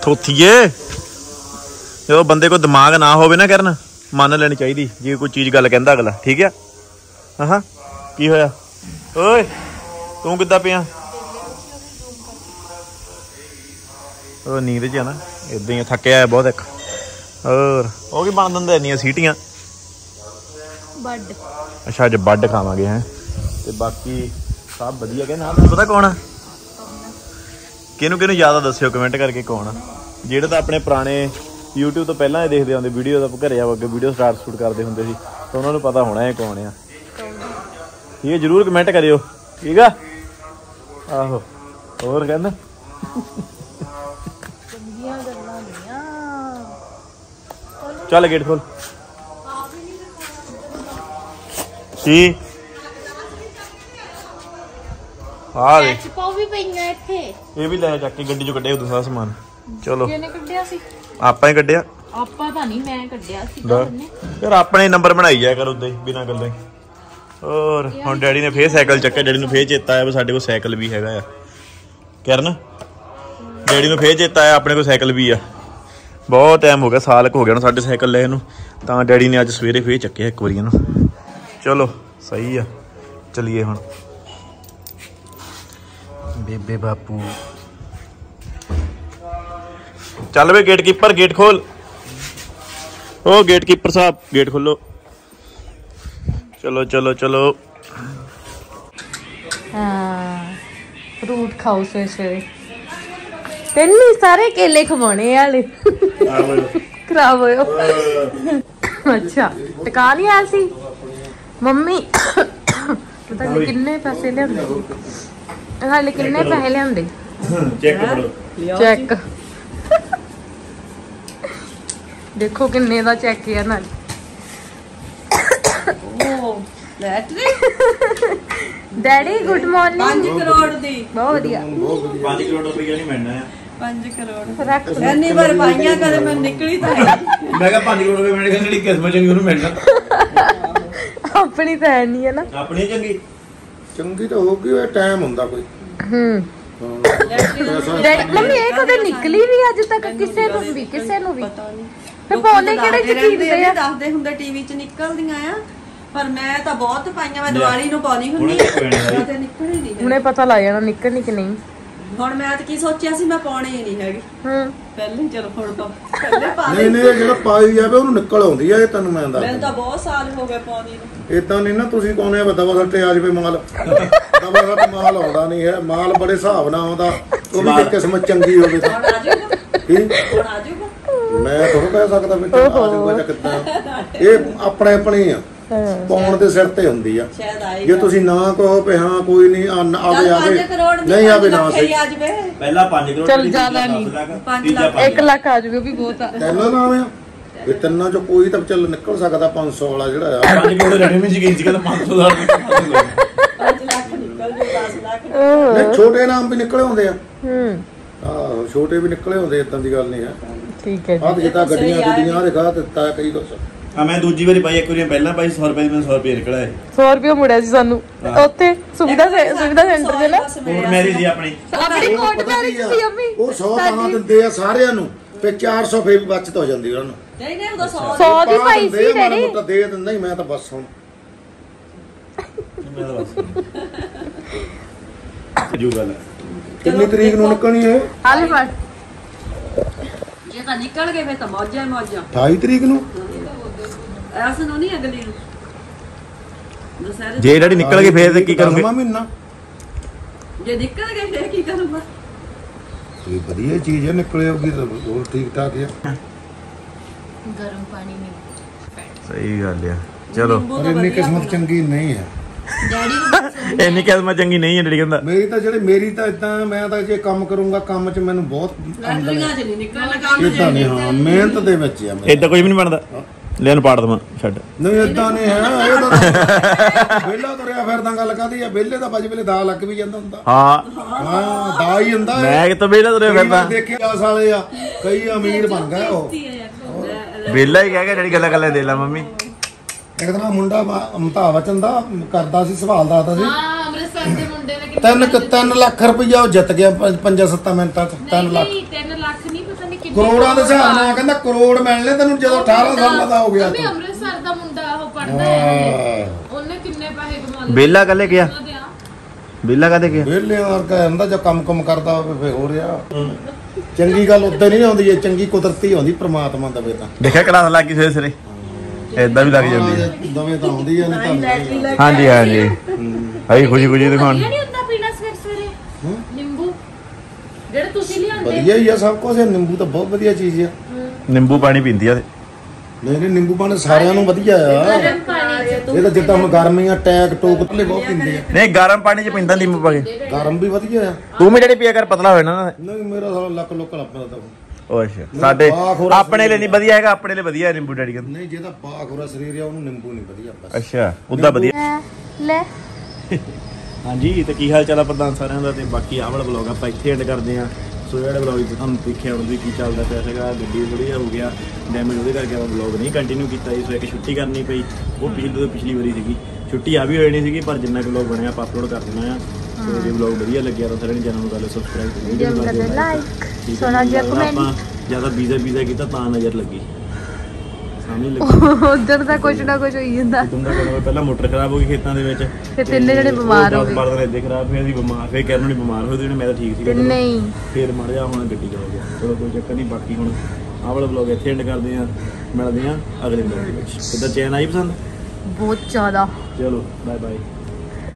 ਥੋਥੀਏ। ਜਦੋਂ ਬੰਦੇ ਕੋਲ ਦਿਮਾਗ ਨਾ ਹੋਵੇ ਨਾ ਕਰਨ ਮੰਨ ਲੈਣੀ ਚਾਹੀਦੀ ਜੇ ਕੋਈ ਚੀਜ਼ ਗੱਲ ਕਹਿੰਦਾ ਅਗਲਾ ਠੀਕ ਆ? ਹਾਂ ਕੀ ਹੋਇਆ? ਓਏ ਤੂੰ ਕਿੱਦਾਂ ਪਿਆ? ਉਹ ਨੀਂਦ ਚ ਆ ਨਾ ਇਦਾਂ ਹੀ ਥੱਕਿਆ ਆ ਬਹੁਤ ਇੱਕ। ਹੋਰ ਉਹ ਕੀ ਬਣ ਦਿੰਦੇ ਇੰਨੀਆਂ ਸੀਟੀਆਂ? ਬੱਡ ਅੱਛਾ ਅੱਜ ਵੱਡ ਖਾਵਾਂਗੇ ਹੈ। ਤੇ ਬਾਕੀ ਸਭ ਵਧੀਆ ਕਹਿੰਦਾ ਤੁਹਾਨੂੰ ਪਤਾ ਕੌਣ ਆ? ਕਿਹਨੂੰ ਕਿਹਨੂੰ ਜ਼ਿਆਦਾ ਦੱਸਿਓ ਕਮੈਂਟ ਕਰਕੇ ਕੌਣ ਆ? ਜਿਹੜੇ ਤਾਂ ਆਪਣੇ ਪੁਰਾਣੇ YouTube ਤੋਂ ਪਹਿਲਾਂ ਹੀ ਦੇਖਦੇ ਆਉਂਦੇ ਵੀਡੀਓ ਦਾ ਘਰੇ ਆ ਅੱਗੇ ਵੀਡੀਓ ਸਟਾਰਟ ਸ਼ੂਟ ਕਰਦੇ ਹੁੰਦੇ ਸੀ। ਤਾਂ ਉਹਨਾਂ ਨੂੰ ਪਤਾ ਹੋਣਾ ਇਹ ਕੌਣ ਆ। ਠੀਕ ਹੈ ਜਰੂਰ ਕਮੈਂਟ ਕਰਿਓ। ਠੀਕ ਆ? ਆਹੋ ਹੋਰ ਕਹਿੰਦਾ? ਚੱਲ ਗੇਟ ਖੋਲ। ਕੀ? ਆ ਦੇ ਪਾਉ ਵੀ ਪਈਆਂ ਇੱਥੇ। ਇਹ ਵੀ ਲੈ ਚੱਕ ਕੇ ਗੱਡੀ ਚੋਂ ਕੱਢਿਆ ਉਦੋਂ ਸਾਰਾ ਸਮਾਨ। ਚਲੋ। ਕਿਹਨੇ ਕੱਢਿਆ ਸੀ? ਆਪਾਂ ਹੀ ਕੱਢਿਆ। ਆਪਾਂ ਤਾਂ ਨਹੀਂ ਮੈਂ ਕੱਢਿਆ ਸੀ ਲੈ। ਯਾਰ ਆਪਣੇ ਨੰਬਰ ਬਣਾਈ ਜਾਇਆ ਕਰ ਉਦਾਂ ਹੀ ਬਿਨਾਂ ਗੱਲਾਂ। ਹੋਰ ਹੁਣ ਡੈਡੀ ਨੇ ਫੇਰ ਸਾਈਕਲ ਚੱਕਿਆ ਡੈਡੀ ਨੂੰ ਫੇਰ ਚੇਤਾ ਆਇਆ ਵੀ ਸਾਡੇ ਕੋਲ ਸਾਈਕਲ ਵੀ ਹੈਗਾ ਆ। ਕਰਨ ਡੈਡੀ ਨੂੰ ਫੇਰ ਚੇਤਾ ਆਇਆ ਆਪਣੇ ਕੋਲ ਸਾਈਕਲ ਵੀ ਆ। ਬਹੁਤ ਟਾਈਮ ਹੋ ਗਿਆ ਸਾਲ ਕੁ ਹੋ ਗਿਆ ਹੁਣ ਸਾਡੇ ਸਾਈਕਲ ਲਏ ਨੂੰ। ਤਾਂ ਡੈਡੀ ਨੇ ਅੱਜ ਸਵੇਰੇ ਫੇਰ ਚੱਕਿਆ ਇੱਕ ਵਾਰੀ ਇਹਨੂੰ। ਚਲੋ ਸਹੀ ਆ। ਚਲਿਏ ਹੁਣ। ਬੇਬੇ ਬਾਪੂ। ਚੱਲ ਵੇ ਗੇਟ ਕੀਪਰ ਗੇਟ ਖੋਲ। ਓ ਗੇਟ ਕੀਪਰ ਸਾਹਿਬ ਗੇਟ ਖੋਲੋ। ਚਲੋ ਚਲੋ ਚਲੋ। ਹਾਂ ਫਰੂਟ ਖਾਓ ਸਵੇਰੇ ਸਵੇਰੇ। ਤੈਨੂੰ ਸਾਰੇ ਕੇਲੇ ਖਵਾਉਣੇ ਆ ਵਾਲੇ ਖਰਾਬ ਹੋਇਓ ਅੱਛਾ ਟਿਕਾ ਨਹੀਂ ਆਇਆ ਸੀ? ਮੰਮੀ ਪਤਾ ਨਹੀਂ ਕਿੰਨੇ ਪੈਸੇ ਲਿਆਂਦੇ ਹਾਲੇ ਕਿੰਨੇ ਪੈਸੇ ਲਿਆਂਦੇ ਚੈੱਕ ਕਰੋ। ਚੈੱਕ। ਦੇਖੋ ਕਿੰਨੇ ਦਾ ਚੈੱਕ ਹੈ ਨਾਲ। ਉਹ lottery daddy good 5 morning crore ਦੀ। ਬਹੁਤ ਵਧੀਆ। 5 ਕਰੋੜ ਰੁਪਏ ਨਹੀਂ ਮਿਲਣਾ। ਆ 5 ਕਰੋੜ। ਰੱਖ। ਐਨੀ ਵਾਰ ਪਾਈਆਂ ਕਦੇ ਮੈਂ ਨਿਕਲੀ ਤਾਂ ਮੈਂ ਕਿਹਾ 5 ਕਰੋੜ ਰੁਪਏ ਮਿਲਣੇ ਜਿਹੜੀ ਕਿਸਮਤ ਚੰਗੀ ਉਹਨੂੰ ਮਿਲਣਾ। ਆਪਣੀ ਤਾਂ ਹੈ ਨਹੀਂ ਹੈ ਨਾ। ਆਪਣੀ ਚੰਗੀ? ਚੰਗੀ ਤਾਂ ਹੋਊਗੀ ਉਹ ਟਾਈਮ ਹੁੰਦਾ ਕੋਈ। ਹੂੰ। ਮੰਮੀ ਇਹ ਕਦੇ ਨਿਕਲੀ ਵੀ ਅੱਜ ਤੱਕ ਕਿਸੇ ਨੂੰ ਵੀ ਕਿਸੇ ਨੂੰ ਵੀ? ਪਤਾ ਨਹੀਂ। ਫਿਰ ਪਾਉਣੇ ਕਿਹੜੇ ਚ ਕੀਦੇ ਆ ਦੱਸਦੇ ਹੁੰਦੇ ਟੀਵੀ 'ਚ ਨਿਕਲਦੀਆਂ ਆ ਪਰ ਮੈਂ ਤਾਂ ਬਹੁਤ ਪਾਈਆਂ ਮੈਂ ਦੀਵਾਲੀ ਨੂੰ ਪਾਉਣੀ ਹੁੰਦੀ ਤਾਂ ਤੇ ਨਿਕਲੀ ਨਹੀਂ ਹੁਣੇ ਪਤਾ ਲੱਗ ਜਾਣਾ ਨਿਕਲਣੀ ਕਿ ਨਹੀਂ। ਹੁਣ ਮੈਂ ਤਾਂ ਕੀ ਸੋਚਿਆ ਸੀ ਮੈਂ ਪਾਉਣੀ ਹੀ ਨਹੀਂ ਹੈਗੀ। ਹੂੰ। ਪਹਿਲੇ ਹੀ ਚਲੋ ਹੁਣ ਤਾਂ ਪਹਿਲੇ ਪਾ ਨਹੀਂ ਲਈ ਨਹੀਂ ਇਹ ਜਿਹੜਾ ਪਾਈ ਜਾਵੇ ਉਹਨੂੰ ਨਿਕਲ ਆਉਂਦੀ ਆ ਇਹ ਤੈਨੂੰ ਮੈਂ ਮੈਨੂੰ ਦੱਸ ਤਾਂ ਬਹੁਤ ਸਾਲ ਹੋ ਗਏ ਪਾਉਣੀ ਨੂੰ। ਇਦਾਂ ਨਹੀਂ ਨਾ ਤੁਸੀਂ ਪਾਉਨੇ ਆ ਦਵਾ ਸੱਟੇ ਆ ਜਵੇ ਮਾਲ। ਦਵਾ ਸੱਟ ਮਾਲ ਆਉਂਦਾ ਨਹੀਂ ਹੈ। ਮਾਲ ਬੜੇ ਹਿਸਾਬ ਨਾਲ ਆਉਂਦਾ ਉਹ ਵੀ ਕਿਸਮਤ ਚੰਗੀ ਹੋਵੇ ਤਾਂ। ਹੁਣ ਆ ਜਾਊਗਾ। ਕੀ? ਹੁਣ ਆ ਜਾਊਗਾ। ਮੈਂ ਤੁਹਾਨੂੰ ਕਹਿ ਸਕਦਾ ਵੀ ਤੈਨੂੰ ਆ ਜਾਊਗਾ ਜਾਂ ਕਿੱਦਾਂ। ਇਹ ਆਪਣੇ ਆਪਣੇ ਆ। ਪਾਉਣ ਦੇ ਸਿਰ ਤੇ ਹੁੰਦੀ ਆ। ਜੇ ਤੁਸੀਂ ਨਾ ਕਹੋ ਵੀ ਹਾਂ ਕੋਈ ਨਹੀਂ ਆਵੇ ਆਵੇ। 5 ਕਰੋੜ ਦੀ ਨਹੀਂ ਆਵੇ ਨਾ ਸਹੀ ਹੀ ਆ ਜਾਵੇ। ਪਹਿਲਾ 5 ਕਰੋੜ ਚੱਲ ਜ਼ਿਆਦਾ ਨਹੀਂ। ਪੰਜ ਤੀਜਾ ਲੱਖ। 1 ਲੱਖ ਆ ਜਾਊਗਾ ਵੀ ਬਹੁਤ ਆ। ਤੈਨੂੰ ਨਾ ਆਵੇ। ਇਹ ਤਿੰਨਾਂ ਚੋਂ ਕੋਈ ਤਾਂ ਚੱਲ ਨਿਕਲ ਸਕਦਾ 500 ਵਾਲਾ ਜਿਹੜਾ ਆ। 5 ਕਰੋੜ ਲੈਣੇ ਵੀ ਯਕੀਨ ਸੀ ਕਿ 500 ਦਾ। 5 ਲੱਖ ਨਿਕਲ ਜੂ 10 ਲੱਖ। ਨਹੀਂ ਛੋਟੇ ਨਾਮ ਵੀ ਨਿਕਲੇ ਹੁੰਦੇ ਆ। ਹੂੰ। ਆਹੋ ਛੋਟੇ ਵੀ ਨਿਕਲੇ ਹੁੰਦੇ ਇਦਾਂ ਦੀ ਗੱਲ ਨਹੀਂ ਹੈ। ਠੀਕ ਹੈ ਜੀ। ਆਹ ਜਿੱਦਾਂ ਗੱਡੀਆਂ ਗੱਡੀਆਂ ਦਿਖਾ ਦਿੱਤਾ ਕਈ ਕੁਛ। ਆ ਮੈਂ ਦੂਜੀ ਵਾਰੀ ਪਾਈ ਇੱਕ ਵਾਰੀ ਪਹਿਲਾਂ ਪਾਈ 100 ਰੁਪਏ ਦੀ ਮੈਨੂੰ 100 ਰੁਪਏ ਨਿਕਲਿਆ ਹੈ 100 ਰੁਪਏ ਮੁੜਿਆ ਸੀ ਸਾਨੂੰ। ਉੱਥੇ ਸੁਵਿਧਾ ਸੇ- ਸੁਵਿਧਾ ਸੈਂਟਰ 'ਚ ਨਾ। ਕੋਟ ਮੈਰੀ ਜੀ ਆਪਣੀ। ਆਪਣੀ ਕੋਟ ਮੈਰਿਜ ਸੀ ਅੰਮੀ ਉਹ 100 ਤਾਂ ਦਿੰਦੇ ਆ ਸਾਰਿਆਂ ਨੂੰ ਤੇ 400 ਫੇਰ ਵੀ ਬਚਤ ਹੋ ਜਾਂਦੀ ਉਹਨਾਂ। ਨੂੰ ਨਹੀਂ ਨਹੀਂ ਉਹਦਾ 100 100 ਦੀ ਪਾ ਪਾਈ ਦਿੰਦੇ ਸੀ ਆ, ਮਾੜਾ ਡੈਡੀ। ਮੋਟਾ ਦੇ ਦਿੰਦਾ ਹੀ ਮੈਂ ਤਾਂ ਬਸ ਹੁਣ। (laughs) ਜੂ ਗੱਲ ਕਿੰਨੀ ਤਰੀਕ ਨੂੰ ਨਿਕਲਣੀ ਹੈ ਹਾਲੇ ਫੜ। ਜੇ ਤਾਂ ਨਿਕਲ ਗਏ ਫੇ ਤਾਂ ਮੌਜਾਂ ਹੀ ਮੌਜਾਂ। 28 ਤਰੀਕ ਨੂੰ? ਐਸ ਨੂੰ ਨਹੀਂ ਅਗਲੀ ਨੂੰ। ਦੁਸਹਿਰੇ ਜੇ ਡੈਡੀ ਨਿਕਲ ਗਏ ਫੇਰ ਤੇ ਕੀ ਕਰੋਗੇ? ਦਸਵਾਂ ਮਹੀਨਾ। ਜੇ ਨਿਕਲ ਗਏ ਫੇਰ ਕੀ ਕਰੂੰਗਾ? ਇਹ ਵਧੀਆ ਚੀਜ਼ ਹੈ ਨਿਕਲੇ ਹੋਗੀ ਤਾਂ ਹੋਰ ਠੀਕ ਠਾਕ ਹੈ ਗਰਮ ਪਾਣੀ ਨਹੀਂ ਸਹੀ ਗੱਲ ਆ। ਚਲੋ। ਪਰ ਇੰਨੀ ਕਿਸਮਤ ਚੰਗੀ ਨਹੀਂ ਹੈ। ਡੈਡੀ ਇੰਨੀ ਕਿਸਮਤ ਚੰਗੀ ਨਹੀਂ ਹੈ ਡੈਡੀ ਕਹਿੰਦਾ। ਮੇਰੀ ਤਾਂ ਜਿਹੜੇ ਮੇਰੀ ਤਾਂ ਇਦਾਂ ਮੈਂ ਤਾਂ ਜੇ ਕੰਮ ਕਰੂੰਗਾ ਕੰਮ 'ਚ ਮੈਨੂੰ ਬਹੁਤ ਆਮਦਨ 'ਚ ਨਹੀਂ ਨਿਕਲਣਾ ਕੰਮ ਇਦਾਂ ਨਹੀਂ ਹਾਂ ਮਿਹਨਤ ਦੇ ਵਿੱਚ ਆ ਮੈਂ ਏਦਾਂ ਕੁਝ ਵੀ ਨਹੀਂ ਬਣਦਾ। ਲੈ ਇਹਨੂੰ ਪਾੜ ਦਵਾਂ ਛੱਡ। ਨਹੀਂ ਇਦਾਂ ਨਹੀਂ ਹੈ ਇਹ ਤਾਂ (laughs) ਵਿਹਲਾ ਤੁਰਿਆ ਫਿਰਦਾ ਗੱਲ ਕਾਦੀ ਆ? ਵਿਹਲੇ ਤਾਂ ਬਾਜ ਵੇਲੇ ਦਾ ਲੱਗ ਵੀ ਜਾਂਦਾ ਹੁੰਦਾ। ਹਾਂ। ਹਾਂ ਦਾ ਹੀ ਹੁੰਦਾ ਮੈਂ ਕਿਤੋਂ ਵੇਲਾ ਤੁਰਿਆ ਕਈ ਫਿਰਦਾ ਵਾਰ ਦੇਖੇ ਆਸ ਵਾਲੇ ਆ ਕਈ ਅਮੀਰ ਬਣ ਗਏ ਉਹ। ਵੇਲਾ ਹੀ ਕਹਿ ਕੇ ਡੈਡੀ ਗੱਲਾਂ ਗੱਲਾਂ ਦੇ ਲਾ ਮੰਮੀ। ਇੱਕ ਦਿਨ ਆਹ ਮੁੰਡਾ ਵਾ- ਅਮਿਤਾਭ ਬਚਨ ਦਾ ਕਰਦਾ ਸੀ ਸਵਾਲ ਦੱਸਦਾ ਸੀ। ਹਾਂ ਅੰਮ੍ਰਿਤਸਰ ਦੇ ਮੁੰਡੇ ਨੇ ਤਿੰਨ ਕੁ- ਤਿੰਨ ਲੱਖ ਰੁਪਈਆ ਉਹ ਜਿੱਤ ਗਿਆ 5-7 ਮਿੰਟਾਂ 'ਚ 3 ਲੱਖ। 3 ਲੱਖ ਨਹੀਂ ਪਤਾ ਨਹੀਂ ਕਿੰਨੇ ਕਰੋੜਾਂ ਦੇ ਹਿਸਾਬ ਨਾਲ ਕਹਿੰਦਾ ਕਰੋੜ ਮਿਲਣੇ ਤੈਨੂੰ ਜਦੋਂ 18 ਸਾਲਾਂ ਦਾ ਹੋ ਗਿਆ ਤੂੰ ਅੰਮ੍ਰਿਤਸਰ ਦਾ ਮੁੰਡਾ ਉਹ ਪੜਦਾ ਹੈ। ਉਹਨੇ ਕਿੰਨੇ ਪੈਸੇ ਕਮਾ ਲਏ? ਵੇਲਾ ਕੱਲੇ ਗਿਆ? ਆ ਵੇਲਾ ਕਦੇ ਗਿਆ? ਵਿਹਲੇ ਵਰਗਾ ਹੁੰਦਾ ਜੋ ਕੰਮ ਕੰਮ ਕਰਦਾ ਹੋਵੇ ਫੇ ਹੋ ਰਿਹਾ। ਚੰਗੀ ਗੱਲ ਉੱਤੇ ਨਹੀਂ ਆਉਂਦੀ ਇਹ ਚੰਗੀ ਕੁਦਰਤੀ ਆਉਂਦੀ ਪ੍ਰਮਾਤਮਾ ਦਵੇ ਤਾਂ। ਦੇਖਿਆ ਕਲਾਸ ਲੱਗ ਗਈ ਏਦਾਂ ਵੀ ਲੱਗ ਜਾਂਦੀ ਹੈ ਦਵੇ ਤਾਂ ਆਉਂਦੀ ਆ ਨਹੀਂ ਤਾਂ ਹਾਂਜੀ ਹਾਂਜੀ। ਆਈ ਖੁਸ਼ੀ ਖੁਸ਼ੀ ਦਿਖਾਉਣ ਨਹੀਂ ਹੁੰਦਾ ਪੀਣਾ ਸਵੇਰ ਸਵੇਰੇ? ਨਿੰਬੂ। ਜਿਹੜੇ ਤੁਸੀਂ ਲਿਆਂਦੇ। ਵਧੀਆ ਹੀ ਆ ਸਭ ਕੁਝ ਨਿੰਬੂ ਤਾਂ ਬਹੁਤ ਵਧੀਆ ਚੀਜ਼ ਆ। ਨਿੰਬੂ ਪਾਣੀ ਪੀਂਦੀ ਆ ਤੇ। ਨਹੀਂ ਨਹੀਂ ਨਿੰਬੂ ਪਾਣੀ ਸਾਰਿਆਂ ਨੂੰ ਵਧੀਆ ਆ। ਗਰਮ ਇਹ ਤਾਂ ਜਿੱਦਾਂ ਹੁਣ ਗਰਮੀਆਂ ਟੈਕ ਟੋਕ ਤਲੇ ਬਹੁਤ ਪੀਂਦੇ ਆ। ਨਹੀਂ ਗਰਮ ਪਾਣੀ ਚ ਪੀਂਦਾ ਨਿੰਬੂ ਪਾ ਕੇ। ਗਰਮ ਵੀ ਵਧੀਆ ਆ। ਤੂੰ ਵੀ ਜਿਹੜੀ ਪੀਆ ਕਰ ਪਤਲਾ ਹੋਵੇ ਨਾ। ਨਹੀਂ ਮੇਰਾ ਸਾਲਾ ਲੱਕ ਲੁੱਕ ਲੱਪਦਾ ਤਾਂ ਅੱਛਾ। ਸਾਡੇ ਆਪਣੇ ਲਈ ਨਹੀਂ ਵਧੀਆ ਹੈਗਾ ਆਪਣੇ ਲਈ ਵਧੀਆ ਹੈ ਨਿੰਬੂ ਡੈਡੀ ਕਹਿੰਦਾ। ਨਹੀਂ ਜਿਹਦਾ ਬਾਖੁਰਾ ਸਰੀਰ ਆ ਉਹਨੂੰ ਨਿੰਬੂ ਨਹੀਂ ਵਧੀਆ ਬਸ। ਅੱਛਾ ਉਦਾਂ ਵਧੀਆ। ਲੈ। ਹਾਂਜੀ ਤੇ ਕੀ ਹਾਲ ਚਾਲ ਆ ਪ੍ਰਧਾਨ ਸਾਰਿਆਂ ਦਾ? ਤੇ ਬਾਕੀ ਆਹ ਵਾਲਾ ਵਲੌਗ ਆਪਾਂ ਇੱਥੇ ਐਂਡ ਕਰਦੇ ਆ ਸੋ ਜਿਹੜੇ ਵਲੌਗ ਵਿੱਚ ਤੁਹਾਨੂੰ ਦੇਖਿਆ ਹੁਣ ਵੀ ਕੀ ਚੱਲਦਾ ਪਿਆ ਸੀਗਾ ਗੱਡੀ ਵਧੀਆ ਹੋ ਗਿਆ ਡੈਮੇਜ ਉਹਦੇ ਕਰਕੇ ਆਪਾਂ ਵਲੌਗ ਨਹੀਂ ਕੰਟੀਨਿਊ ਕੀਤਾ ਇਸ ਇੱਕ ਛੁੱਟੀ ਕਰਨੀ ਪਈ ਉਹ ਪਿਛਲੀ ਤੋਂ ਪਿਛਲੀ ਵਾਰੀ ਸੀਗੀ। ਛੁੱਟੀ ਆ ਵੀ ਹੋਣੀ ਸੀਗੀ ਪਰ ਜਿੰਨਾ ਕੁ ਵਲੌਗ ਬਣਿਆ ਆਪਾਂ ਅਪਲੋਡ ਕਰ ਦੇਣਾ ਆ। ਸੋ ਜੇ ਵਲੌਗ ਵਧੀਆ ਲੱਗਿਆ ਤਾਂ ਸਾਰਿਆਂ ਨੇ ਚੈਨਲ ਨੂੰ ਕਰ ਲਓ ਸਬਸਕ੍ਰਾਈਬ ਤੇ ਵੀਡੀਓ ਨੂੰ ਕਰਦੇ ਲਾਈਕ ਸੋਨਾ ਜਿਹਾ ਕਮੈਂਟ ਜ਼ਿਆਦਾ ਵੀਜ਼ਾ ਵੀਜ਼ਾ ਕੀਤਾ ਤਾਂ ਨਜ਼ਰ ਲੱਗੀ। ਸਾਹਮਣੇ ਲੱਗੀ। ਉਧਰ ਦਾ ਕੁਝ ਨਾ ਕੁਝ ਹੋਈ ਜਾਂਦਾ। ਤੁੰਦਾ ਕੋਲ ਪਹਿਲਾਂ ਮੋਟਰ ਖਰਾਬ ਹੋ ਗਈ ਖੇਤਾਂ ਦੇ ਵਿੱਚ। ਫਿਰ ਤਿੰਨੇ ਜਣੇ ਬਿਮਾਰ ਹੋ ਗਏ। ਬਾਰ ਇੱਦੇ ਖਰਾਬ ਹੋਏ ਸੀ ਬਿਮਾਰ ਫਿਰ ਕਹਿਣ ਨੂੰ ਬਿਮਾਰ ਹੋਏ ਤੇ ਮੈਂ ਤਾਂ ਠੀਕ ਸੀ ਤਿੰਨੇ ਹੀ ਫਿਰ ਮੜ ਜਾ ਹੁਣ ਗੱਡੀ ਚਲਾ ਗਿਆ। ਚਲੋ ਕੋਈ ਚੱਕਰ ਨਹੀਂ ਬਾਕੀ ਹੁਣ ਆਹ ਵਾਲਾ ਵਲੌਗ ਇੱਥੇ ਐਂਡ ਕਰਦੇ ਆ ਮਿਲਦੇ ਆ ਅਗਲੇ ਵਲੌਗ ਵਿੱਚ। ਕਿੱਦਾਂ ਚੈਨ ਆਈ ਪਸੰਦ? ਬਹੁਤ ਜ਼ਿਆਦਾ। ਚਲੋ ਬਾਏ ਬਾਏ